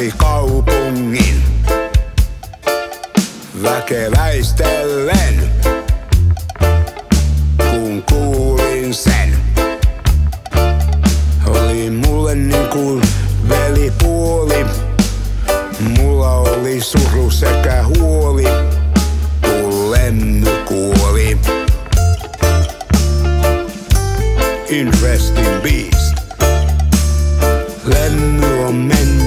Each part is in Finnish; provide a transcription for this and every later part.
läpi kaupungin väkeväistellen, kun kuulin sen. Oli mulle niin kuin velipuoli, mulla oli suru sekä huoli, kun kuoli. Interesting beast. Lemmy on mennyt,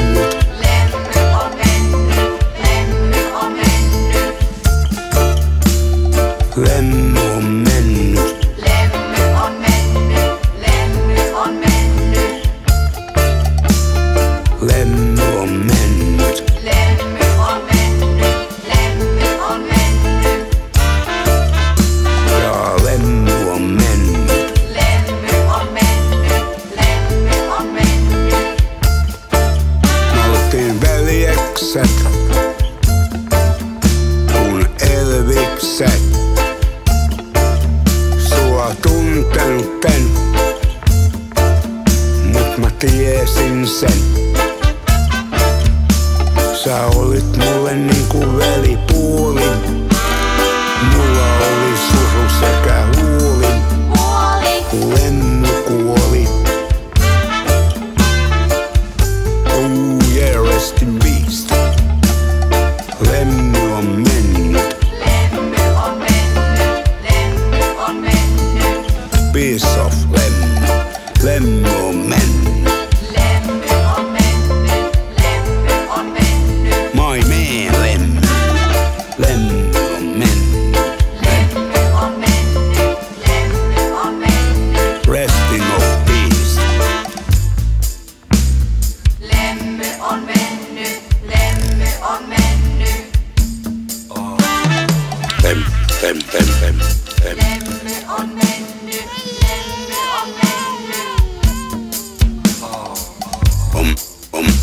lemmy on mennyt, lemmy on mennyt, lemmy on mennyt, lemmy on mennyt. lemmy on mennyt, lemmy on mennyt, Ja lemmy on mennyt. lemmy on mennyt, lemmy on mennyt. Me oltiin veljekset, kun tiesin sen. Sä olit mulle niinku velipuoli. Mulla oli suru sekä huuli, Huoli, lemmy kuoli. Oh yeah, rest in peace. Lemmy on mennyt, lemmy on mennyt, lemmy on mennyt, piece of lemmy. Lemmy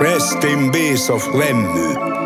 Rest in peace of Lemmy.